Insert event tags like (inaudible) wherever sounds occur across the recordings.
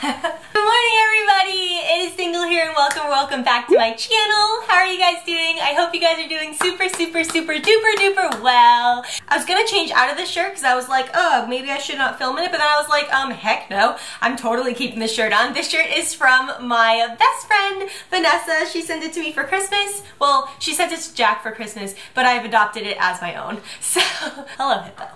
(laughs) Good morning everybody! It is Dingle here and welcome welcome back to my channel. How are you guys doing? I hope you guys are doing super super super duper duper well. I was gonna change out of this shirt because I was like, oh maybe I should not film in it, but then I was like, um heck no, I'm totally keeping this shirt on. This shirt is from my best friend Vanessa. She sent it to me for Christmas. Well, she sent it to Jack for Christmas, but I've adopted it as my own. (laughs) So, (laughs) hello Hippo.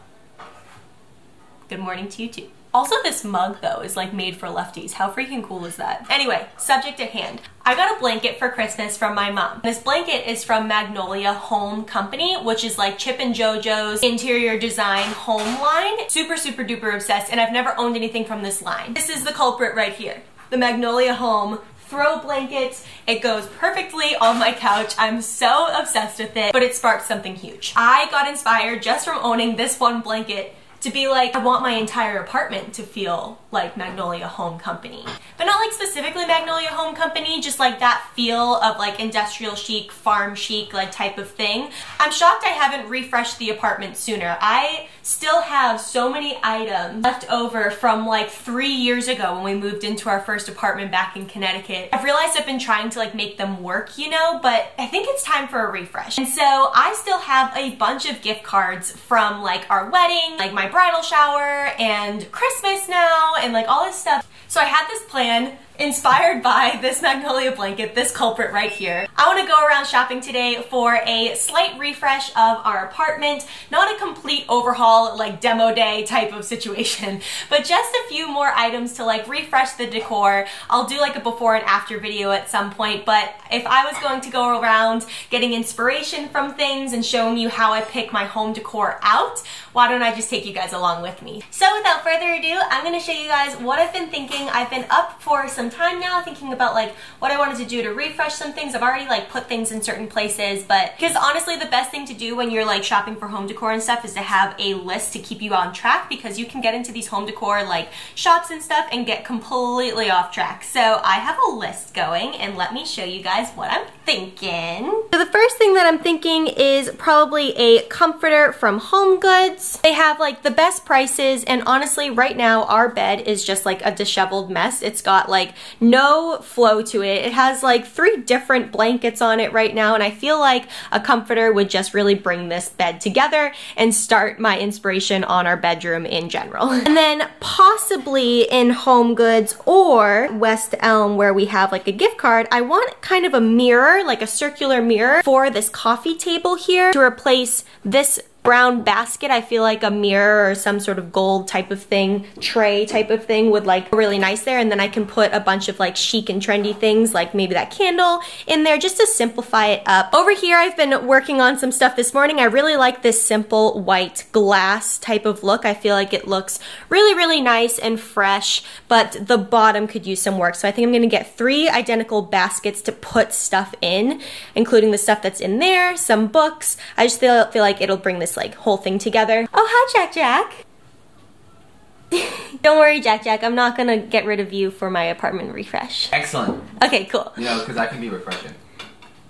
Good morning to you too. Also, this mug though is like made for lefties. How freaking cool is that? Anyway, subject at hand. I got a blanket for Christmas from my mom. This blanket is from Magnolia Home Company, which is like Chip and JoJo's interior design home line. Super, super duper obsessed, and I've never owned anything from this line. This is the culprit right here. The Magnolia Home throw blanket. It goes perfectly on my couch. I'm so obsessed with it, but it sparked something huge. I got inspired just from owning this one blanket to be like, I want my entire apartment to feel like Magnolia Home Company. But not like specifically Magnolia Home Company, just like that feel of like industrial chic, farm chic, like type of thing. I'm shocked I haven't refreshed the apartment sooner. I still have so many items left over from like three years ago when we moved into our first apartment back in Connecticut. I've realized I've been trying to like make them work, you know, but I think it's time for a refresh. And so I still have a bunch of gift cards from like our wedding, like my bridal shower and Christmas now and like all this stuff. So I had this plan inspired by this magnolia blanket, this culprit right here. I want to go around shopping today for a slight refresh of our apartment, not a complete overhaul like demo day type of situation, (laughs) but just a few more items to like refresh the decor. I'll do like a before and after video at some point, but if I was going to go around getting inspiration from things and showing you how I pick my home decor out, why don't I just take you guys along with me? So without further ado, I'm going to show you guys what I've been thinking. I've been up for some some time now thinking about like what I wanted to do to refresh some things. I've already like put things in certain places, but because honestly the best thing to do when you're like shopping for home decor and stuff is to have a list to keep you on track because you can get into these home decor like shops and stuff and get completely off track. So I have a list going and let me show you guys what I'm thinking. So the first thing that I'm thinking is probably a comforter from Home Goods. They have like the best prices and honestly right now our bed is just like a disheveled mess. It's got like no flow to it. It has like three different blankets on it right now and I feel like a comforter would just really bring this bed together and start my inspiration on our bedroom in general. (laughs) And then possibly in Home Goods or West Elm where we have like a gift card, I want kind of a mirror, like a circular mirror for this coffee table here to replace this brown basket, I feel like a mirror or some sort of gold type of thing, tray type of thing would like really nice there. And then I can put a bunch of like chic and trendy things like maybe that candle in there just to simplify it up. Over here, I've been working on some stuff this morning. I really like this simple white glass type of look. I feel like it looks really, really nice and fresh, but the bottom could use some work. So I think I'm gonna get three identical baskets to put stuff in, including the stuff that's in there, some books. I just feel, feel like it'll bring this like whole thing together. Oh, hi Jack Jack. (laughs) Don't worry, Jack Jack. I'm not gonna get rid of you for my apartment refresh. Excellent. Okay, cool. You know, because that can be refreshing.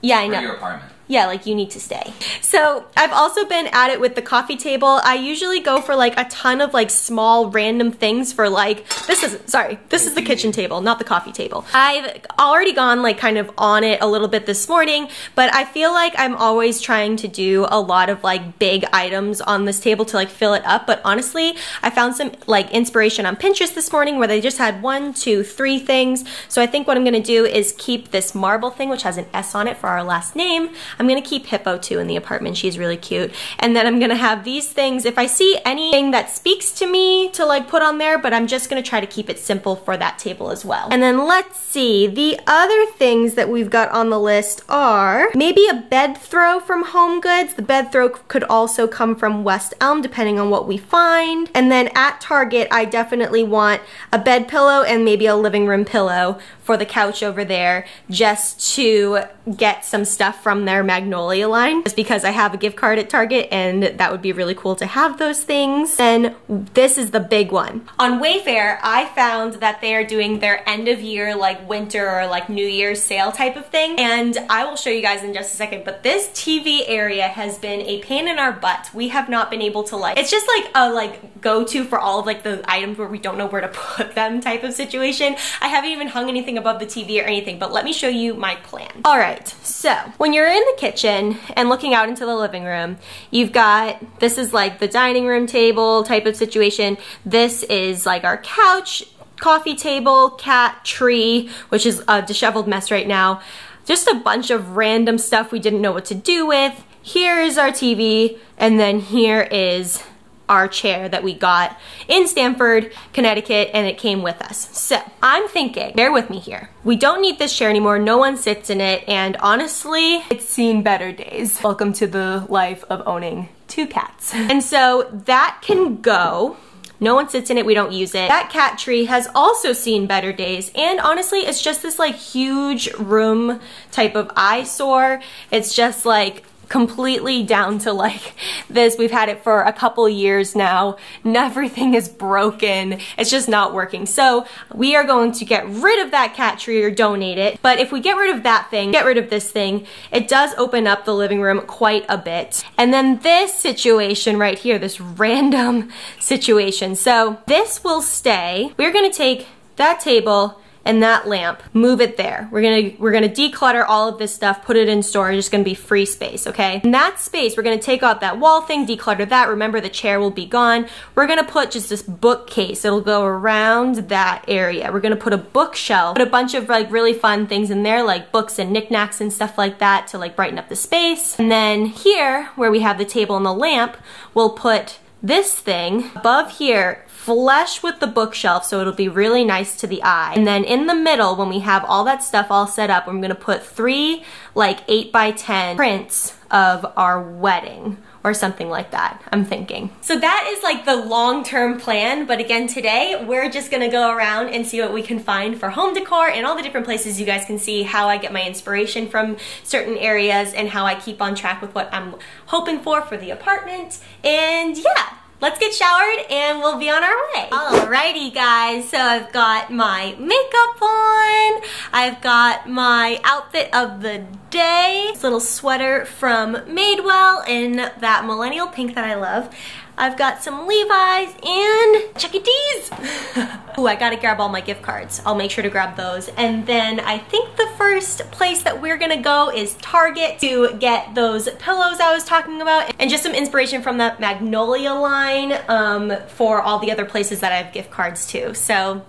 Yeah, I For know. your apartment yeah, like you need to stay. So I've also been at it with the coffee table. I usually go for like a ton of like small random things for like, this is, sorry, this is the kitchen table, not the coffee table. I've already gone like kind of on it a little bit this morning, but I feel like I'm always trying to do a lot of like big items on this table to like fill it up. But honestly, I found some like inspiration on Pinterest this morning where they just had one, two, three things. So I think what I'm gonna do is keep this marble thing, which has an S on it for our last name. I'm gonna keep Hippo too in the apartment. She's really cute. And then I'm gonna have these things. If I see anything that speaks to me to like put on there, but I'm just gonna try to keep it simple for that table as well. And then let's see, the other things that we've got on the list are maybe a bed throw from Home Goods. The bed throw could also come from West Elm depending on what we find. And then at Target, I definitely want a bed pillow and maybe a living room pillow for the couch over there just to get some stuff from there their Magnolia line just because I have a gift card at Target and that would be really cool to have those things. Then this is the big one. On Wayfair, I found that they are doing their end of year like winter or like New Year's sale type of thing and I will show you guys in just a second but this TV area has been a pain in our butt. We have not been able to like, it's just like a like go-to for all of like the items where we don't know where to (laughs) put them type of situation. I haven't even hung anything above the TV or anything but let me show you my plan. All right, so when you're in the kitchen and looking out into the living room, you've got, this is like the dining room table type of situation. This is like our couch, coffee table, cat, tree, which is a disheveled mess right now. Just a bunch of random stuff we didn't know what to do with. Here is our TV, and then here is our chair that we got in Stamford, Connecticut, and it came with us. So I'm thinking, bear with me here. We don't need this chair anymore. No one sits in it. And honestly, it's seen better days. Welcome to the life of owning two cats. (laughs) And so that can go. No one sits in it, we don't use it. That cat tree has also seen better days and honestly it's just this like huge room type of eyesore. It's just like completely down to like this. We've had it for a couple years now. And everything is broken. It's just not working. So we are going to get rid of that cat tree or donate it. But if we get rid of that thing, get rid of this thing, it does open up the living room quite a bit. And then this situation right here, this random situation. So this will stay. We're gonna take that table and that lamp, move it there. We're gonna, we're gonna declutter all of this stuff, put it in storage, it's gonna be free space, okay? In that space, we're gonna take out that wall thing, declutter that, remember the chair will be gone. We're gonna put just this bookcase, it'll go around that area. We're gonna put a bookshelf, put a bunch of like really fun things in there, like books and knickknacks and stuff like that to like brighten up the space. And then here, where we have the table and the lamp, we'll put this thing above here flush with the bookshelf so it'll be really nice to the eye. And then in the middle, when we have all that stuff all set up, I'm gonna put three like 8 by 10 prints of our wedding or something like that, I'm thinking. So that is like the long-term plan, but again, today we're just gonna go around and see what we can find for home decor and all the different places you guys can see how I get my inspiration from certain areas and how I keep on track with what I'm hoping for for the apartment. And yeah, let's get showered and we'll be on our way. Alrighty guys, so I've got my makeup on, I've got my outfit of the day, this little sweater from Madewell in that millennial pink that I love. I've got some Levi's and Chuck E. Cheese. (laughs) Ooh, I gotta grab all my gift cards. I'll make sure to grab those. And then I think the first place that we're gonna go is Target to get those pillows I was talking about and just some inspiration from that Magnolia line um, for all the other places that I have gift cards to. So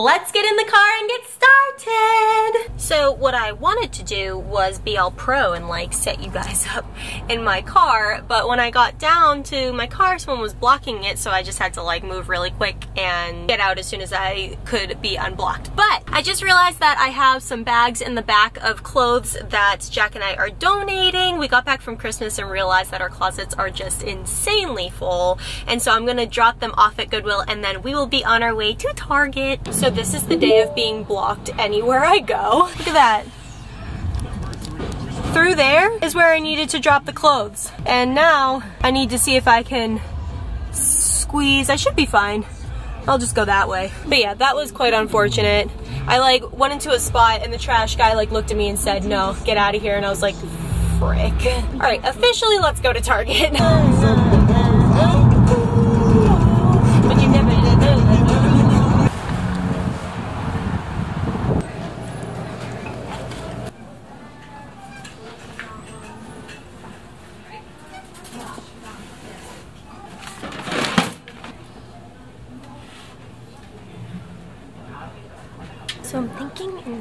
let's get in the car and get started. So what I wanted to do was be all pro and like set you guys up in my car, but when I got down to my car, someone was blocking it, so I just had to like move really quick and get out as soon as I could be unblocked. But I just realized that I have some bags in the back of clothes that Jack and I are donating. We got back from Christmas and realized that our closets are just insanely full, and so I'm gonna drop them off at Goodwill and then we will be on our way to Target. So this is the day of being blocked anywhere I go. Look at that. Through there is where I needed to drop the clothes. And now I need to see if I can squeeze. I should be fine. I'll just go that way. But yeah, that was quite unfortunate. I like went into a spot and the trash guy like looked at me and said, no, get out of here. And I was like, frick. All right, officially let's go to Target. (laughs)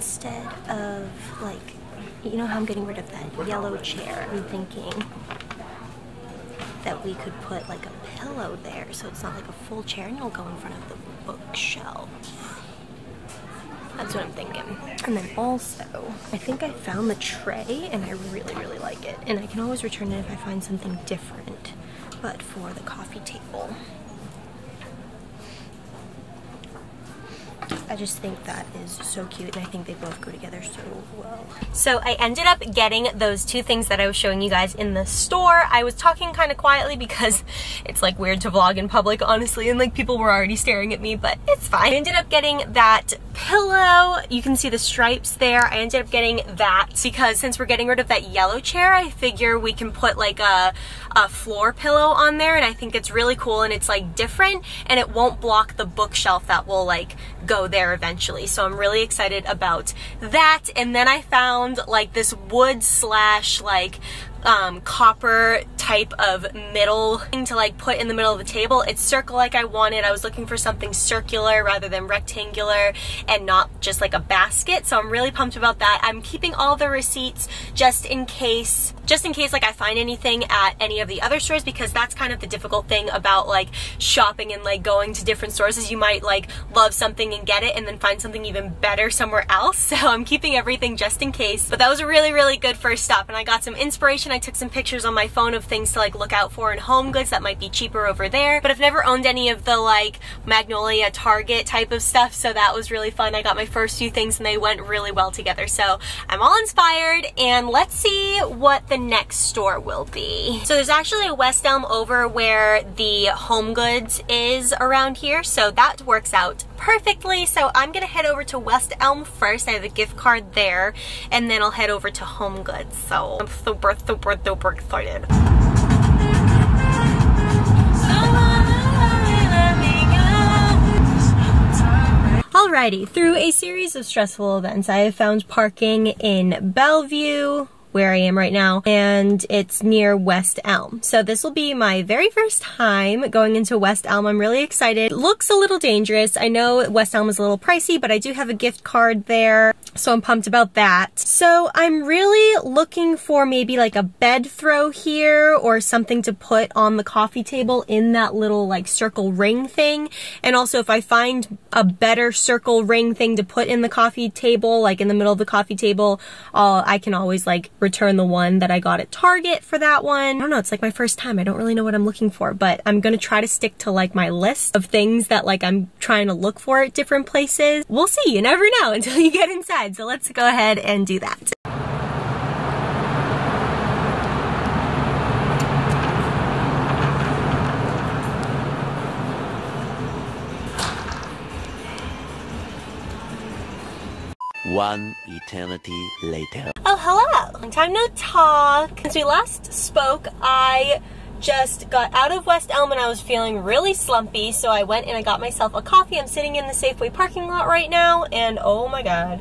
instead of like, you know how I'm getting rid of that yellow chair, I'm thinking that we could put like a pillow there so it's not like a full chair and it'll go in front of the bookshelf. That's what I'm thinking. And then also, I think I found the tray and I really, really like it. And I can always return it if I find something different, but for the coffee table. I just think that is so cute and I think they both go together so well. So I ended up getting those two things that I was showing you guys in the store. I was talking kind of quietly because (laughs) it's like weird to vlog in public honestly and like people were already staring at me but it's fine. I ended up getting that pillow. You can see the stripes there. I ended up getting that because since we're getting rid of that yellow chair I figure we can put like a, a floor pillow on there and I think it's really cool and it's like different and it won't block the bookshelf that will like go there eventually. So I'm really excited about that. And then I found like this wood slash like um, copper type of middle thing to like put in the middle of the table. It's circle like I wanted. I was looking for something circular rather than rectangular and not just like a basket. So I'm really pumped about that. I'm keeping all the receipts just in case just in case like I find anything at any of the other stores because that's kind of the difficult thing about like shopping and like going to different stores is you might like love something and get it and then find something even better somewhere else. (laughs) So I'm keeping everything just in case. But that was a really, really good first stop and I got some inspiration. I took some pictures on my phone of things to like look out for in home goods that might be cheaper over there. But I've never owned any of the like Magnolia Target type of stuff so that was really fun. I got my first few things and they went really well together. So I'm all inspired and let's see what the next store will be. So there's actually a West Elm over where the Home Goods is around here, so that works out perfectly. So I'm gonna head over to West Elm first. I have a gift card there, and then I'll head over to Home Goods. So I'm super, super, super excited. Alrighty, through a series of stressful events, I have found parking in Bellevue, where I am right now, and it's near West Elm. So this will be my very first time going into West Elm. I'm really excited. It looks a little dangerous. I know West Elm is a little pricey, but I do have a gift card there, so I'm pumped about that. So I'm really looking for maybe like a bed throw here or something to put on the coffee table in that little like circle ring thing. And also if I find a better circle ring thing to put in the coffee table, like in the middle of the coffee table, I'll, I can always like return the one that I got at Target for that one. I don't know, it's like my first time. I don't really know what I'm looking for, but I'm gonna try to stick to like my list of things that like I'm trying to look for at different places. We'll see, you never know (laughs) until you get inside. So let's go ahead and do that. One eternity later. Oh, hello. Long time no talk. Since we last spoke, I just got out of West Elm and I was feeling really slumpy, so I went and I got myself a coffee. I'm sitting in the Safeway parking lot right now, and oh my god.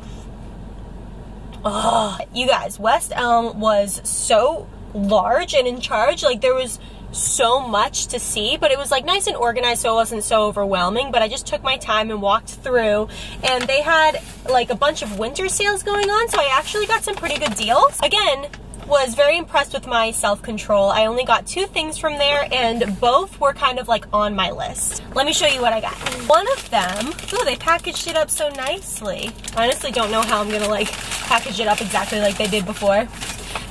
Oh, you guys, West Elm was so large and in charge. Like, there was so much to see, but it was like nice and organized so it wasn't so overwhelming. But I just took my time and walked through, and they had like a bunch of winter sales going on, so I actually got some pretty good deals. Again, was very impressed with my self-control. I only got two things from there and both were kind of like on my list. Let me show you what I got. One of them, oh, they packaged it up so nicely. Honestly don't know how I'm gonna like package it up exactly like they did before.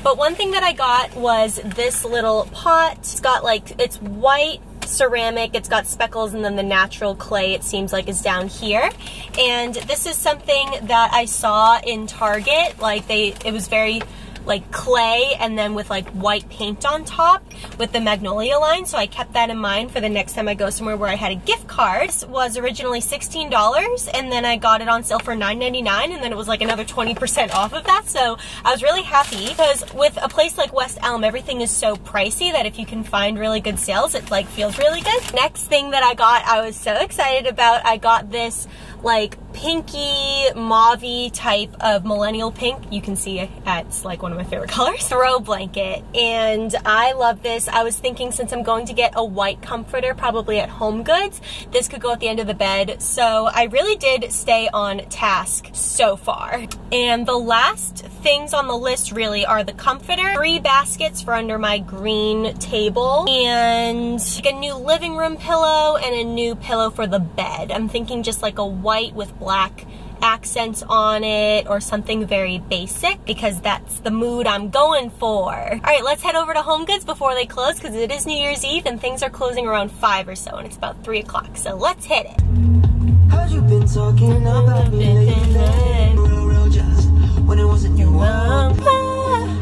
But one thing that I got was this little pot. It's got like, it's white ceramic, it's got speckles and then the natural clay it seems like is down here. And this is something that I saw in Target, like they, it was very like clay and then with like white paint on top with the Magnolia line. So I kept that in mind for the next time I go somewhere where I had a gift card. This was originally $16 and then I got it on sale for $9.99 and then it was like another 20% off of that. So I was really happy because with a place like West Elm, everything is so pricey that if you can find really good sales, it like feels really good. Next thing that I got, I was so excited about, I got this like pinky mauve type of millennial pink. You can see it's like one of my favorite (laughs) colors. Throw blanket. And I love this. I was thinking since I'm going to get a white comforter probably at Home Goods, this could go at the end of the bed. So I really did stay on task so far. And the last things on the list really are the comforter, three baskets for under my green table, and a new living room pillow and a new pillow for the bed. I'm thinking just like a white with black accents on it or something very basic because that's the mood I'm going for. All right, let's head over to Home Goods before they close because it is New Year's Eve and things are closing around 5 or so and it's about 3 o'clock. So let's hit it. When it wasn't you.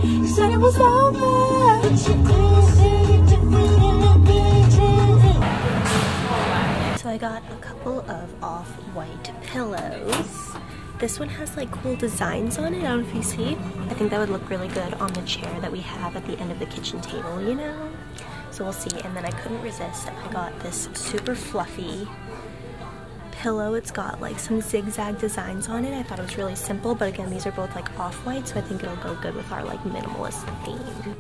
You said it was over. But you couldn't say it different in a big So I got a couple of off-white pillows. This one has like cool designs on it, I don't know if you see. I think that would look really good on the chair that we have at the end of the kitchen table, you know? So we'll see. And then I couldn't resist. I got this super fluffy pillow. It's got like some zigzag designs on it. I thought it was really simple, but again, these are both like off-white, so I think it'll go good with our like minimalist theme.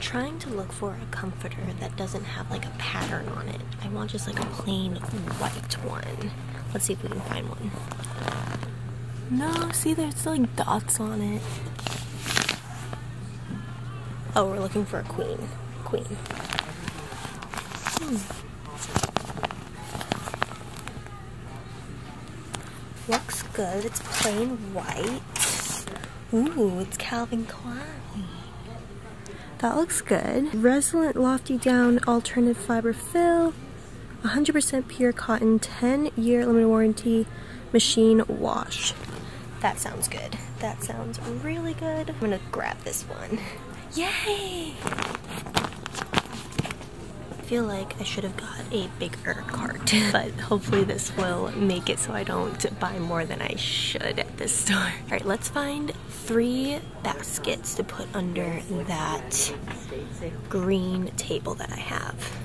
trying to look for a comforter that doesn't have like a pattern on it. I want just like a plain white one. Let's see if we can find one. No, see there's like dots on it. Oh, we're looking for a queen. Queen. Hmm. Looks good. It's plain white. Ooh, it's Calvin Klein. That looks good. Resilient Lofty Down Alternate Fiber Fill. 100% pure cotton, 10 year limited warranty, machine wash. That sounds good. That sounds really good. I'm gonna grab this one. Yay! I feel like I should have got a bigger cart, (laughs) but hopefully this will make it so I don't buy more than I should at this store. All right, let's find three baskets to put under that green table that I have.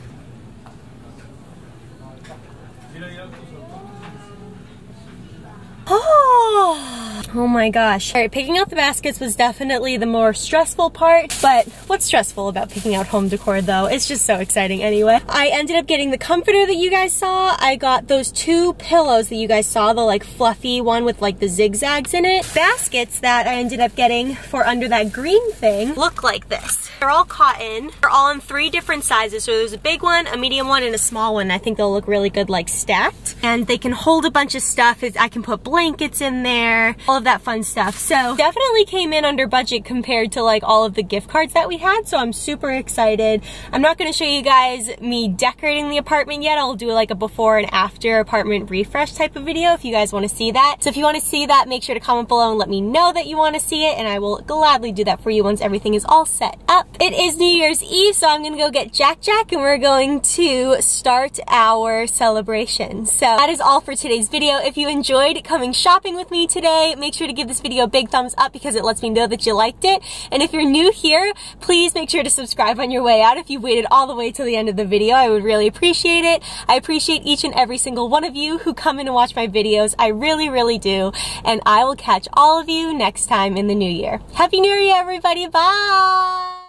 Oh, (sighs) oh my gosh. All right, picking out the baskets was definitely the more stressful part, but what's stressful about picking out home decor though? It's just so exciting anyway. I ended up getting the comforter that you guys saw. I got those two pillows that you guys saw, the like fluffy one with like the zigzags in it. Baskets that I ended up getting for under that green thing look like this. They're all cotton. They're all in three different sizes. So there's a big one, a medium one, and a small one. I think they'll look really good like stacked. And they can hold a bunch of stuff. I can put blankets in there, all of that fun stuff. So definitely came in under budget compared to like all of the gift cards that we had. So I'm super excited. I'm not gonna show you guys me decorating the apartment yet. I'll do like a before and after apartment refresh type of video if you guys wanna see that. So if you wanna see that, make sure to comment below and let me know that you wanna see it and I will gladly do that for you once everything is all set up. It is New Year's Eve, so I'm gonna go get Jack Jack and we're going to start our celebration. So that is all for today's video. If you enjoyed coming shopping with today, make sure to give this video a big thumbs up because it lets me know that you liked it. And if you're new here, please make sure to subscribe on your way out. If you've waited all the way till the end of the video, I would really appreciate it. I appreciate each and every single one of you who come in and watch my videos. I really, really do. And I will catch all of you next time in the new year. Happy New Year, everybody. Bye.